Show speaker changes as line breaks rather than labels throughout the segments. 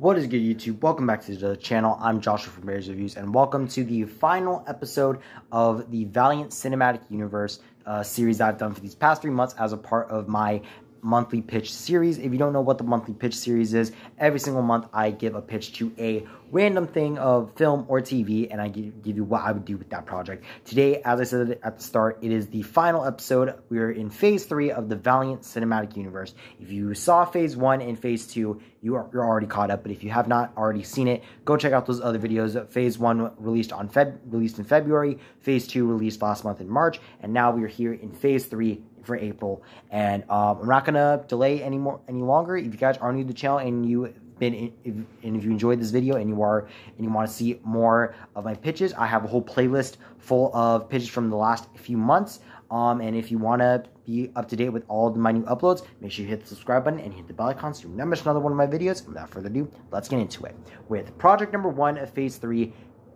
What is good, YouTube? Welcome back to the channel. I'm Joshua from Reyes Reviews, and welcome to the final episode of the Valiant Cinematic Universe uh, series I've done for these past three months as a part of my monthly pitch series. If you don't know what the monthly pitch series is, every single month I give a pitch to a random thing of film or TV and I give, you what I would do with that project. Today, as I said at the start, it is the final episode. We are in phase three of the Valiant Cinematic Universe. If you saw phase one and phase two, you are, you're already caught up, but if you have not already seen it, go check out those other videos. Phase one released on Feb released in February, phase two released last month in March, and now we are here in phase three for April. And um, I'm not gonna delay any more any longer. If you guys are new to the channel and you been in, if, and if you enjoyed this video and you are and you want to see more of my pitches, I have a whole playlist full of pitches from the last few months. Um, and if you want to be up to date with all of my new uploads, make sure you hit the subscribe button and hit the bell icon so you never miss another one of my videos. Without further ado, let's get into it with project number one of phase three,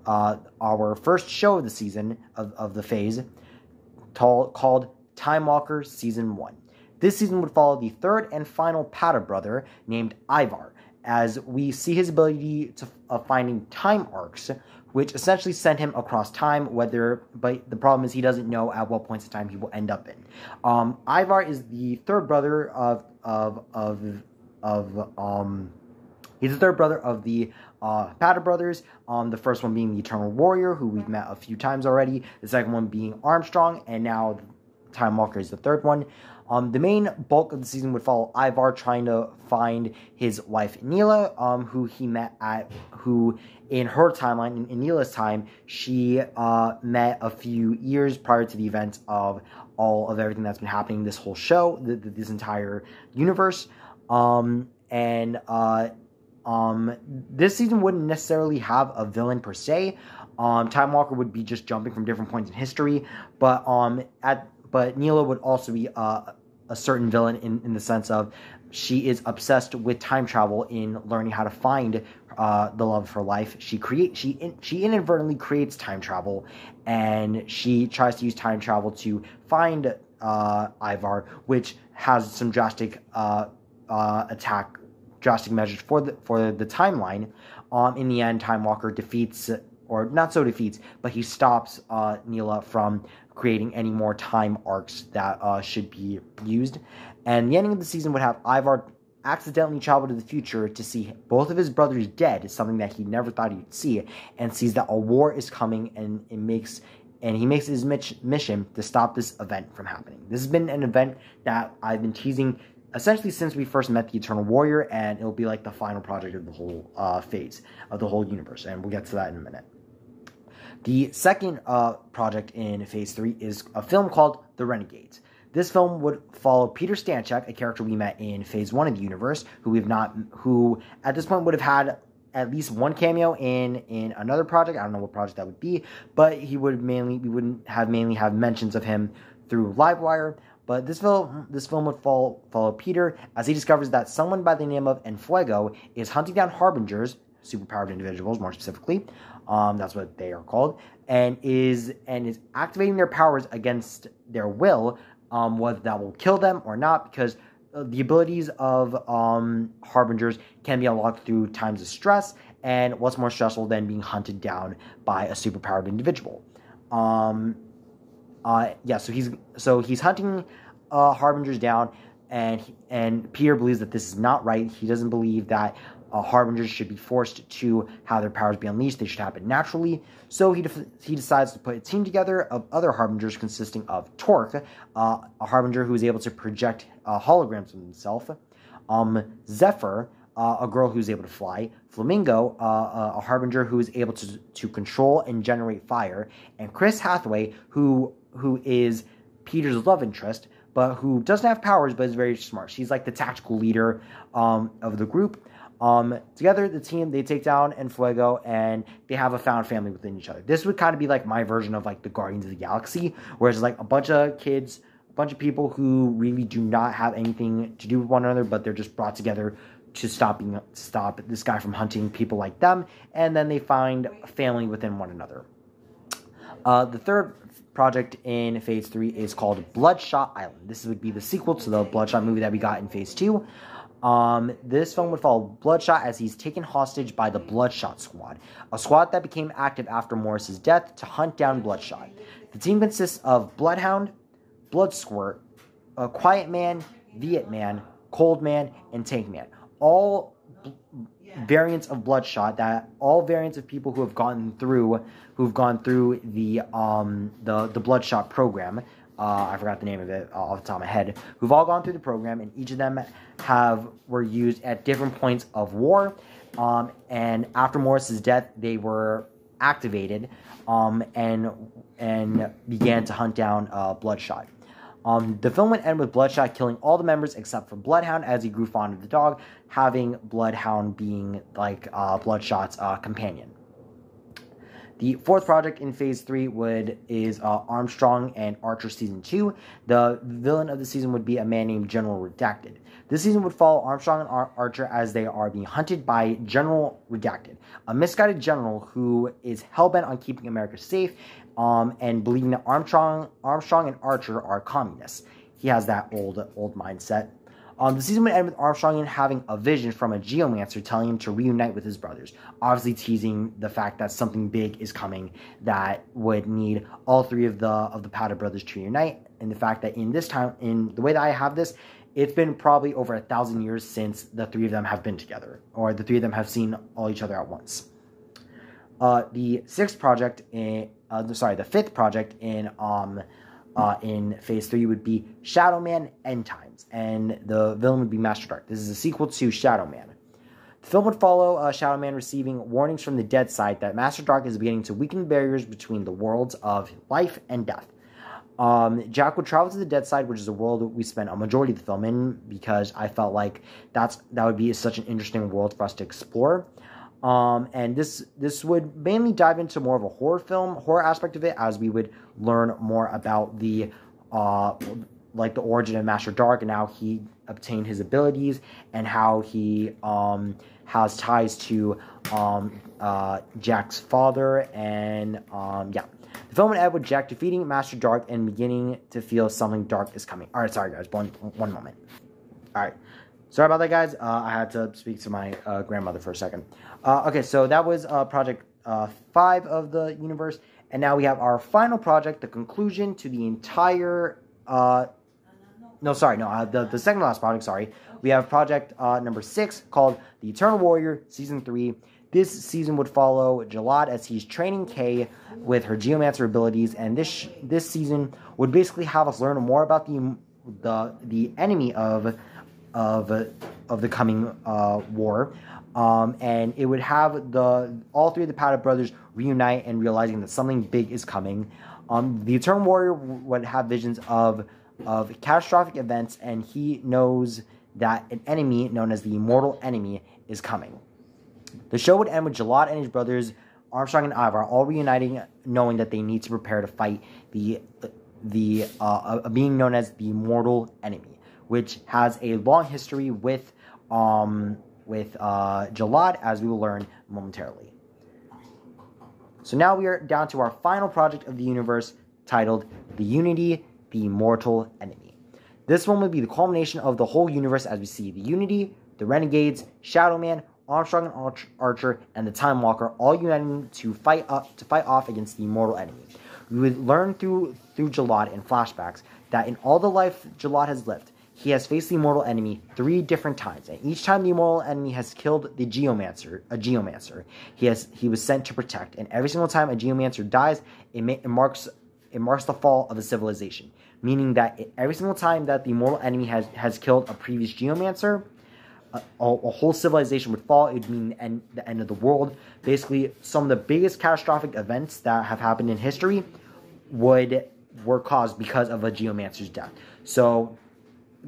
uh, our first show of the season of, of the phase, tall, called Time Walker Season 1. This season would follow the third and final Padda brother named Ivar, as we see his ability to, of finding time arcs, which essentially send him across time, whether, but the problem is he doesn't know at what points in time he will end up in. Um, Ivar is the third brother of, of, of, of, um, he's the third brother of the uh, Padda brothers. Um, the first one being the Eternal Warrior, who we've met a few times already. The second one being Armstrong, and now Time Walker is the third one. Um, the main bulk of the season would follow Ivar trying to find his wife Neela, um, who he met at, who in her timeline, in, in time, she uh, met a few years prior to the events of all of everything that's been happening this whole show, this entire universe. Um, and uh, um, this season wouldn't necessarily have a villain per se. Um, Time Walker would be just jumping from different points in history, but um, at but Neela would also be uh, a certain villain in, in the sense of she is obsessed with time travel in learning how to find uh, the love of her life. She create she in, she inadvertently creates time travel, and she tries to use time travel to find uh, Ivar, which has some drastic uh, uh attack, drastic measures for the for the timeline. Um, in the end, Time Walker defeats or not so defeats, but he stops uh, Neela from creating any more time arcs that uh, should be used. And the ending of the season would have Ivar accidentally travel to the future to see both of his brothers dead, something that he never thought he'd see, and sees that a war is coming, and it makes and he makes his mission to stop this event from happening. This has been an event that I've been teasing essentially since we first met the Eternal Warrior, and it'll be like the final project of the whole uh, phase of the whole universe, and we'll get to that in a minute. The second uh, project in Phase 3 is a film called The Renegades. This film would follow Peter Stanchek, a character we met in Phase 1 of the universe, who we've not, who at this point would have had at least one cameo in in another project. I don't know what project that would be, but he would mainly we wouldn't have mainly have mentions of him through Livewire. But this film this film would follow follow Peter as he discovers that someone by the name of Enfuego is hunting down harbingers, superpowered individuals more specifically, um, that's what they are called, and is and is activating their powers against their will, um, whether that will kill them or not, because uh, the abilities of um, harbingers can be unlocked through times of stress, and what's more stressful than being hunted down by a superpowered individual? Um, uh, yeah, so he's so he's hunting uh, harbingers down, and and Peter believes that this is not right. He doesn't believe that uh, harbingers should be forced to have their powers be unleashed. They should happen naturally. So he, def- he decides to put a team together of other harbingers consisting of Torque, uh, a harbinger who is able to project uh, holograms of himself, um, Zephyr, uh, a girl who's able to fly, Flamingo, uh, uh, a harbinger who is able to, to control and generate fire, and Kris Hathaway, who who is Peter's love interest, but who doesn't have powers but is very smart. She's like the tactical leader um, of the group. Um, together, the team they take down Enfuego and they have a found family within each other. This would kind of be like my version of like the Guardians of the Galaxy, where it's like a bunch of kids, a bunch of people who really do not have anything to do with one another, but they're just brought together to stop being, stop this guy from hunting people like them, and then they find family within one another. Uh, the third project in Phase 3 is called Bloodshot Island. This would be the sequel to the Bloodshot movie that we got in Phase 2. Um, this film would follow Bloodshot as he's taken hostage by the Bloodshot Squad, a squad that became active after Morris's death to hunt down Bloodshot. The team consists of Bloodhound, Bloodsquirt, a Quiet Man, Viet Man, Cold Man, and Tank Man. All variants of Bloodshot that all variants of people who have gone through who've gone through the um the the Bloodshot program. Uh, I forgot the name of it uh, off the top of my head. Who've all gone through the program, and each of them have were used at different points of war. Um, and after Morris's death, they were activated um, and and began to hunt down uh, Bloodshot. Um, the film would end with Bloodshot killing all the members except for Bloodhound as he grew fond of the dog, having Bloodhound being like uh, Bloodshot's uh, companion. The fourth project in Phase 3 would is uh, Armstrong and Archer Season 2. The villain of the season would be a man named General Redacted. This season would follow Armstrong and Ar- Archer as they are being hunted by General Redacted, a misguided general who is hellbent on keeping America safe um, and believing that Armstrong, Armstrong and Archer are communists. He has that old old mindset. Um, the season would end with Armstrong having a vision from a geomancer telling him to reunite with his brothers, obviously teasing the fact that something big is coming that would need all three of the of the Padda brothers to unite, and the fact that in this time, in the way that I have this, it's been probably over a thousand years since the three of them have been together, or the three of them have seen all each other at once. Uh, the sixth project, in, uh, sorry, the fifth project in um, uh, in Phase 3 would be Shadow Man End Times, and the villain would be Master Darque. This is a sequel to Shadow Man. The film would follow uh, Shadow Man receiving warnings from the dead side that Master Darque is beginning to weaken barriers between the worlds of life and death. Um, Jack would travel to the dead side, which is a world we spent a majority of the film in, because I felt like that's that would be such an interesting world for us to explore. Um, and this this would mainly dive into more of a horror film, horror aspect of it, as we would learn more about the uh, like the origin of Master Darque and how he obtained his abilities and how he um, has ties to um, uh, Jack's father and um, yeah. The film would end with Jack defeating Master Darque and beginning to feel something dark is coming. All right, sorry guys, one one moment. All right. Sorry about that, guys. Uh, I had to speak to my uh, grandmother for a second. Uh, okay, so that was uh, project uh, five of the universe, and now we have our final project, the conclusion to the entire. Uh, no, sorry, no, the the second last project. Sorry, we have project number six called the Eternal Warrior Season Three. This season would follow Gilad as he's training Kay with her geomancer abilities, and this this season would basically have us learn more about the the the enemy of of of the coming uh, war. Um, and it would have the all three of the Padda brothers reunite and realizing that something big is coming. Um, the Eternal Warrior would have visions of of catastrophic events, and he knows that an enemy known as the Immortal Enemy is coming. The show would end with Gilad and his brothers Armstrong and Ivar all reuniting, knowing that they need to prepare to fight the the uh, being known as the Immortal Enemy which has a long history with um, with uh, Gilad, as we will learn momentarily. So now we are down to our final project of the universe, titled "The Unity, the Immortal Enemy." This one will be the culmination of the whole universe, as we see the Unity, the Renegades, Shadow Man, Armstrong and Archer, and the Time Walker all uniting to fight up to fight off against the immortal enemy. We would learn through through Gilad in flashbacks that in all the life Gilad has lived, he has faced the immortal enemy three different times, and each time the immortal enemy has killed the geomancer, a geomancer, he has he was sent to protect. And every single time a geomancer dies, it, it marks it marks the fall of a civilization, meaning that it, every single time that the immortal enemy has has killed a previous geomancer, a, a, whole civilization would fall. It would mean the end, the end of the world. Basically, some of the biggest catastrophic events that have happened in history would were caused because of a geomancer's death. So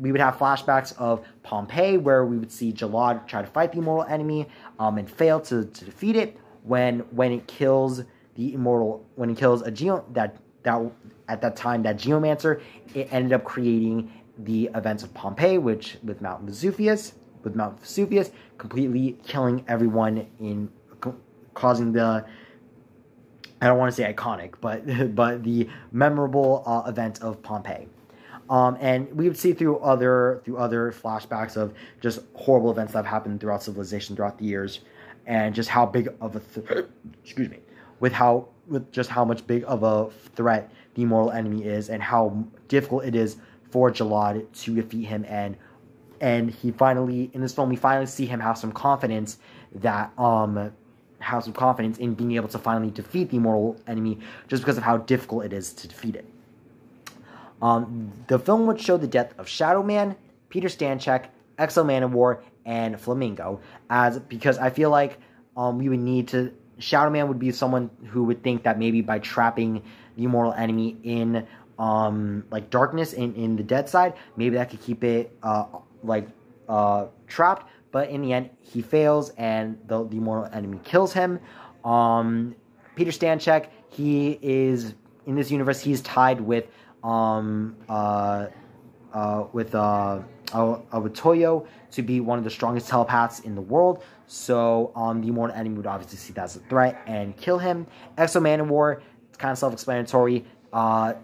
we would have flashbacks of Pompeii, where we would see Gilad try to fight the immortal enemy um, and fail to, to defeat it. When when it kills the immortal, when it kills a geo that that at that time that geomancer, it ended up creating the events of Pompeii, which with Mount Vesuvius, with Mount Vesuvius completely killing everyone in causing the I don't want to say iconic, but but the memorable uh, event of Pompeii. Um, and we would see through other through other flashbacks of just horrible events that have happened throughout civilization throughout the years, and just how big of a th- excuse me, with how with just how much big of a threat the immortal enemy is, and how difficult it is for Gilad to defeat him. And and he finally in this film we finally see him have some confidence that um have some confidence in being able to finally defeat the immortal enemy just because of how difficult it is to defeat it. Um, the film would show the death of Shadow Man, Peter Stanchek, X-O Manowar, and Flamingo, as because I feel like um, we would need to. Shadow Man would be someone who would think that maybe by trapping the immortal enemy in um, like darkness in, in the dead side, maybe that could keep it uh, like uh, trapped. But in the end, he fails, and the, the immortal enemy kills him. Um, Peter Stanchek, he is in this universe. He's tied with um, uh, uh, with uh, Awatoyo to be one of the strongest telepaths in the world. So um, the immortal enemy would obviously see that as a threat and kill him. X-O Manowar, it's kind of self-explanatory. Uh,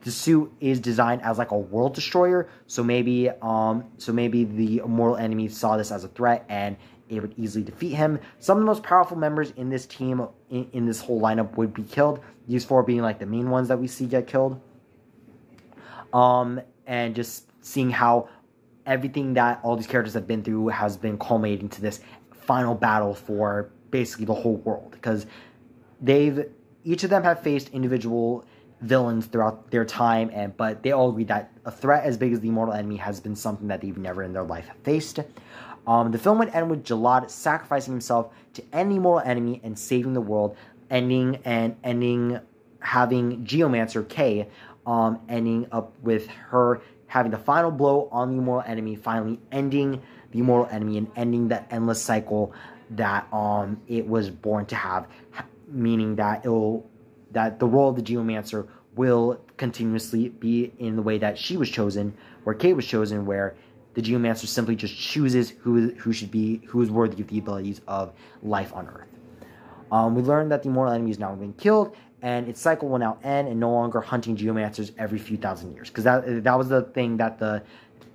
the suit is designed as like a world destroyer, so maybe um, so maybe the immortal enemy saw this as a threat and it would easily defeat him. Some of the most powerful members in this team in, in this whole lineup would be killed. These four being like the main ones that we see get killed um, and just seeing how everything that all these characters have been through has been culminating to this final battle for basically the whole world. Because they've each of them have faced individual villains throughout their time and but they all agree that a threat as big as the immortal enemy has been something that they've never in their life faced. Um, the film would end with Gilad sacrificing himself to end the immortal enemy and saving the world ending and ending having geomancer k um, ending up with her having the final blow on the immortal enemy, finally ending the immortal enemy and ending that endless cycle that um it was born to have, meaning that it'll that the role of the geomancer will continuously be in the way that she was chosen, where Kate was chosen, where the geomancer simply just chooses who who should be who is worthy of the abilities of life on Earth. Um, we learned that the immortal enemy is now being killed, and its cycle will now end and no longer hunting geomancers every few thousand years because that that was the thing that the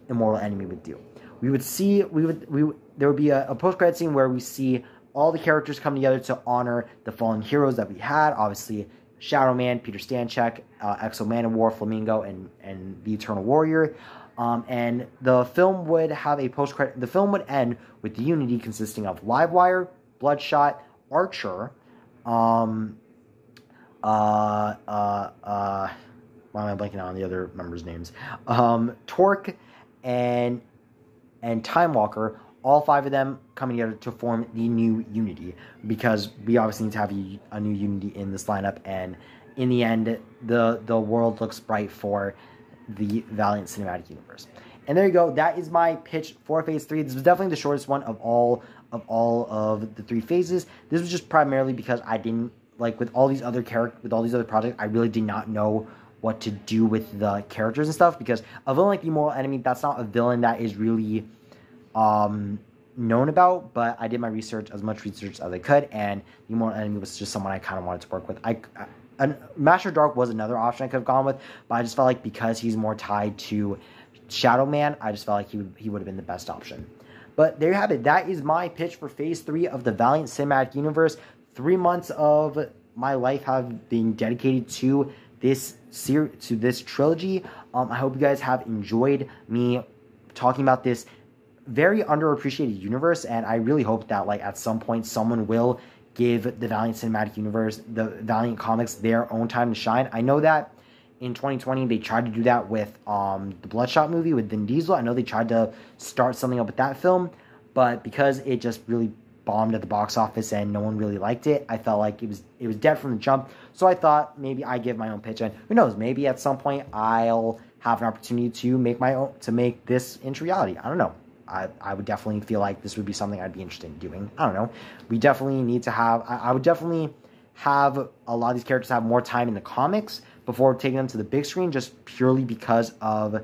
immortal enemy would do. We would see we would we there would be a, a post credit scene where we see all the characters come together to honor the fallen heroes that we had. Obviously, Shadow Man, Peter Stanchek, uh, X-O Manowar, Flamingo, and and the Eternal Warrior. Um, and the film would have a post credit. The film would end with the Unity consisting of Livewire, Bloodshot, Archer, um, uh, uh, uh, why am I blanking on the other members' names? Um, Torque and and Time Walker, all five of them coming together to form the new Unity because we obviously need to have a, a new Unity in this lineup. And in the end, the the world looks bright for the Valiant Cinematic Universe. And there you go. That is my pitch for Phase Three. This was definitely the shortest one of all of all of the three phases. This was just primarily because I didn't like with all these other character with all these other projects, I really did not know what to do with the characters and stuff because a villain like the Immortal Enemy, that's not a villain that is really um, known about. But I did my research as much research as I could, and the Immortal Enemy was just someone I kind of wanted to work with. I, I and Master Darque was another option I could have gone with, but I just felt like because he's more tied to Shadow Man, I just felt like he would he would have been the best option. But there you have it. That is my pitch for Phase Three of the Valiant Cinematic Universe three months of my life have been dedicated to this series, to this trilogy. Um, I hope you guys have enjoyed me talking about this very underappreciated universe, and I really hope that like at some point someone will give the Valiant Cinematic Universe, the Valiant comics, their own time to shine. I know that in 2020 they tried to do that with um, the Bloodshot movie with Vin Diesel. I know they tried to start something up with that film, but because it just really bombed at the box office and no one really liked it. I felt like it was it was dead from the jump. So I thought maybe I give my own pitch and who knows, maybe at some point I'll have an opportunity to make my own to make this into reality. I don't know. I, I would definitely feel like this would be something I'd be interested in doing. I don't know. We definitely need to have I, I would definitely have a lot of these characters have more time in the comics before taking them to the big screen just purely because of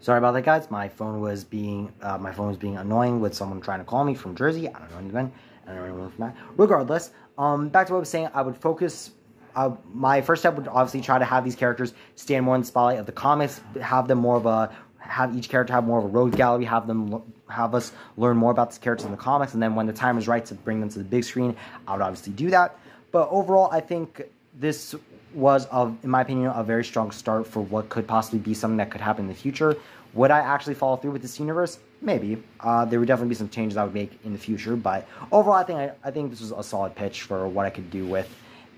Sorry about that, guys. My phone was being uh, my phone was being annoying with someone trying to call me from Jersey. I don't know anyone. I don't know anyone from that. Regardless, um, back to what I was saying. I would focus uh, my first step would obviously try to have these characters stand more in the spotlight of the comics, have them more of a have each character have more of a road gallery, have them have us learn more about these characters in the comics, and then when the time is right to bring them to the big screen, I would obviously do that. But overall, I think this was, of, in my opinion, a very strong start for what could possibly be something that could happen in the future. Would I actually follow through with this universe? Maybe. Uh, there would definitely be some changes I would make in the future, but overall, I think I, I think this was a solid pitch for what I could do with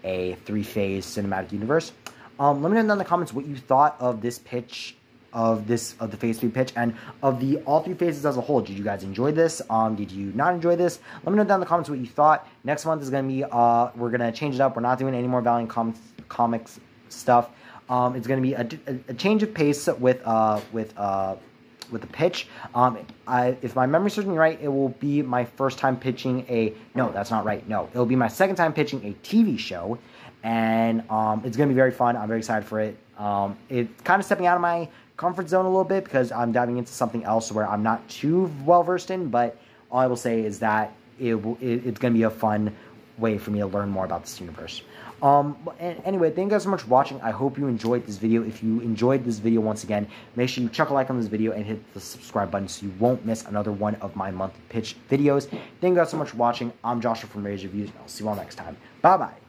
a three-phase cinematic universe. Um, let me know down in the comments what you thought of this pitch of this of the phase three pitch and of the all three phases as a whole. Did you guys enjoy this? Um, did you not enjoy this? Let me know down in the comments what you thought. Next month is gonna be uh, we're gonna change it up. We're not doing any more Valiant com- comics stuff. Um, it's gonna be a, a, change of pace with uh with uh with the pitch. Um, I, if my memory serves me right, it will be my first time pitching a. No, that's not right. No, it'll be my second time pitching a TV show, and um, it's gonna be very fun. I'm very excited for it. Um, it's kind of stepping out of my comfort zone a little bit because I'm diving into something else where I'm not too well versed in. But all I will say is that it, it it's gonna be a fun way for me to learn more about this universe. Um, anyway, thank you guys so much for watching. I hope you enjoyed this video. If you enjoyed this video once again, make sure you chuck a like on this video and hit the subscribe button so you won't miss another one of my monthly pitch videos. Thank you guys so much for watching. I'm Joshua from Reyes Reviews, and I'll see you all next time. Bye-bye.